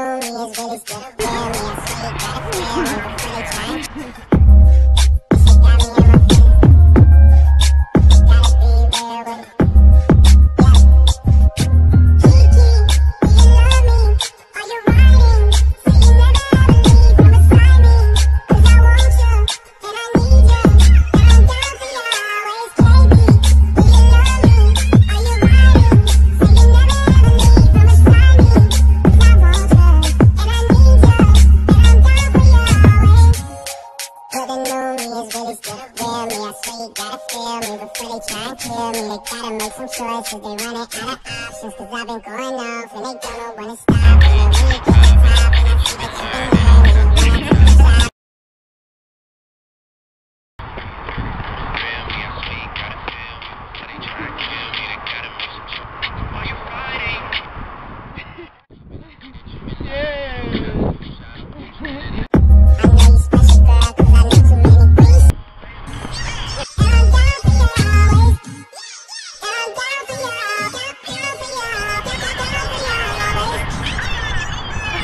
Billy is really scared of Billy, I'm really glad I'm really trying. Couldn't know me is really scare me. I say, you gotta feel me before they try and kill me. They gotta make some choices. They run out of options. Cause I've been going off and they don't know when to stop.